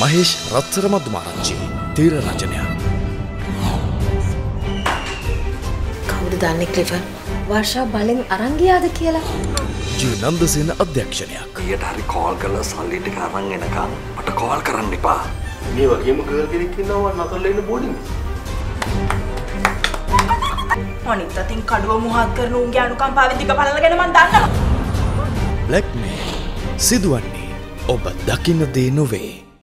මහේෂ් රත්සර මධ්මාරංචි තීර රචනයක්. කවුද දන්නේ ක්ලිෆර් වර්ෂා බලෙන් අරංගයාද කියලා ජී නන්දසේන අධ්‍යක්ෂණයක්. ඊට හරි කෝල් කරලා සල්ලි ටික අරන් එනකම් මට කෝල් කරන්න එපා. මේ වගේම ගර්ල් කෙනෙක් ඉන්නවා නතරලා ඉන්න බෝඩින් අනිත් අතින් කඩුව මුහත් කරන උන්ගේ අනුකම්පාවෙන් දිග පළල ගැන මන් දන්නවා. බ්ලැක්මේ සිදුවන්නේ ඔබ දකින්න දේ නොවේ.